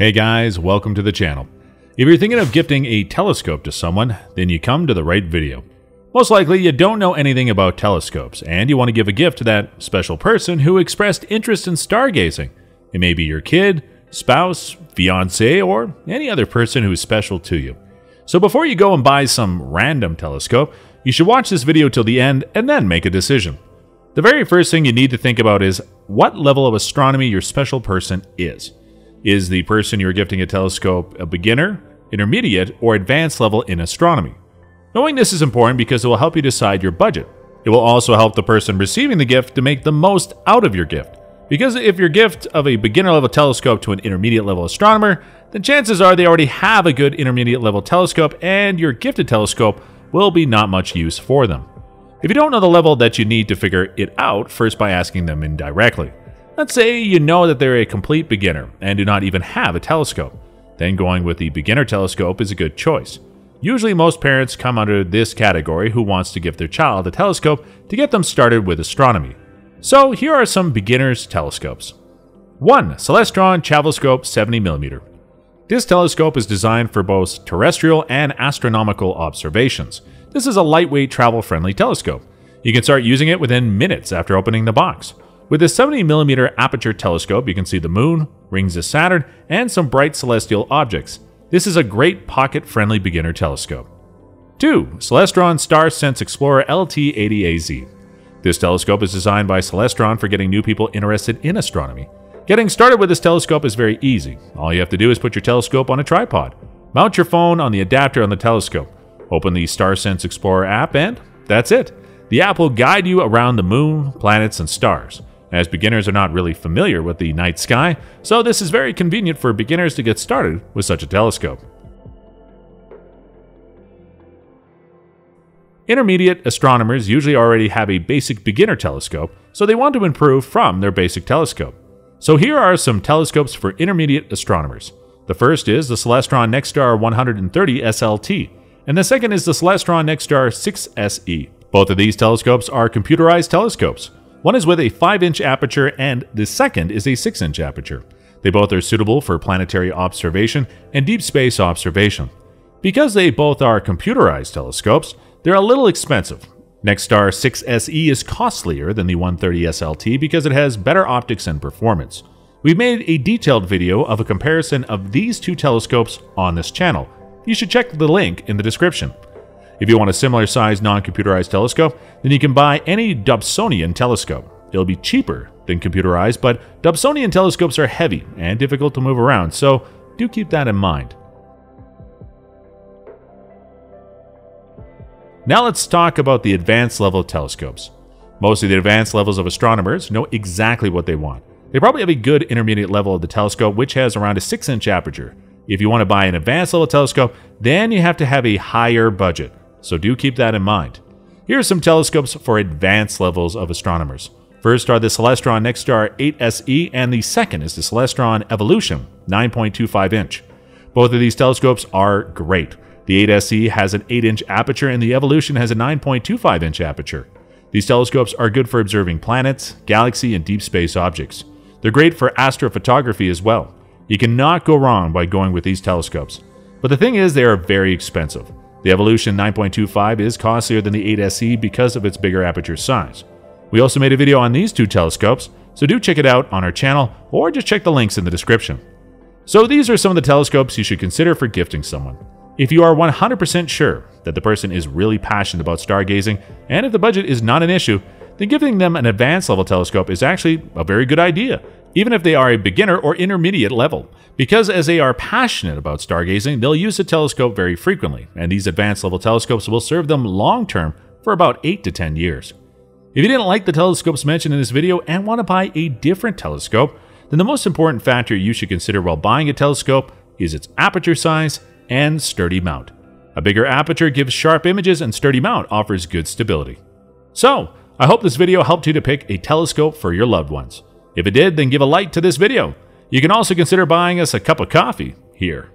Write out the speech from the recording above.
Hey guys, welcome to the channel. If you're thinking of gifting a telescope to someone, then you come to the right video. Most likely you don't know anything about telescopes, and you want to give a gift to that special person who expressed interest in stargazing. It may be your kid, spouse, fiance, or any other person who is special to you. So before you go and buy some random telescope, you should watch this video till the end and then make a decision. The very first thing you need to think about is what level of astronomy your special person is. Is the person you're gifting a telescope a beginner, intermediate, or advanced level in astronomy? Knowing this is important because it will help you decide your budget. It will also help the person receiving the gift to make the most out of your gift. Because if your gift of a beginner level telescope to an intermediate level astronomer, then chances are they already have a good intermediate level telescope and your gifted telescope will be not much use for them. If you don't know the level that you need to figure it out, first by asking them indirectly. Let's say you know that they're a complete beginner and do not even have a telescope. Then going with the beginner telescope is a good choice. Usually, most parents come under this category who wants to give their child a telescope to get them started with astronomy. So, here are some beginner's telescopes. 1. Celestron Travelscope 70mm. This telescope is designed for both terrestrial and astronomical observations. This is a lightweight, travel friendly telescope. You can start using it within minutes after opening the box. With a 70mm aperture telescope, you can see the moon, rings of Saturn, and some bright celestial objects. This is a great pocket-friendly beginner telescope. 2. Celestron Star Sense Explorer LT80AZ. This telescope is designed by Celestron for getting new people interested in astronomy. Getting started with this telescope is very easy. All you have to do is put your telescope on a tripod. Mount your phone on the adapter on the telescope. Open the Star Sense Explorer app and that's it. The app will guide you around the moon, planets, and stars as beginners are not really familiar with the night sky, so this is very convenient for beginners to get started with such a telescope. Intermediate astronomers usually already have a basic beginner telescope, so they want to improve from their basic telescope. So here are some telescopes for intermediate astronomers. The first is the Celestron NexStar 130 SLT, and the second is the Celestron NexStar 6SE. Both of these telescopes are computerized telescopes. One is with a 5 inch aperture, and the second is a 6 inch aperture. They both are suitable for planetary observation and deep space observation. Because they both are computerized telescopes, they're a little expensive. NexStar 6SE is costlier than the 130 SLT because it has better optics and performance. We've made a detailed video of a comparison of these two telescopes on this channel. You should check the link in the description. If you want a similar sized non computerized telescope, then you can buy any Dobsonian telescope. It'll be cheaper than computerized, but Dobsonian telescopes are heavy and difficult to move around, so do keep that in mind. Now let's talk about the advanced level telescopes. Most of the advanced levels of astronomers know exactly what they want. They probably have a good intermediate level of the telescope, which has around a 6 inch aperture. If you want to buy an advanced level telescope, then you have to have a higher budget so do keep that in mind. Here are some telescopes for advanced levels of astronomers. First are the Celestron NexStar 8SE, and the second is the Celestron Evolution 9.25 inch. Both of these telescopes are great. The 8SE has an 8 inch aperture, and the Evolution has a 9.25 inch aperture. These telescopes are good for observing planets, galaxy, and deep space objects. They're great for astrophotography as well. You cannot go wrong by going with these telescopes. But the thing is, they are very expensive. The Evolution 9.25 is costlier than the 8SE because of its bigger aperture size. We also made a video on these two telescopes, so do check it out on our channel or just check the links in the description. So these are some of the telescopes you should consider for gifting someone. If you are 100% sure that the person is really passionate about stargazing, and if the budget is not an issue, then giving them an advanced level telescope is actually a very good idea even if they are a beginner or intermediate level. Because as they are passionate about stargazing, they'll use the telescope very frequently, and these advanced level telescopes will serve them long term for about 8 to 10 years. If you didn't like the telescopes mentioned in this video and want to buy a different telescope, then the most important factor you should consider while buying a telescope is its aperture size and sturdy mount. A bigger aperture gives sharp images and sturdy mount offers good stability. So, I hope this video helped you to pick a telescope for your loved ones. If it did, then give a like to this video. You can also consider buying us a cup of coffee here.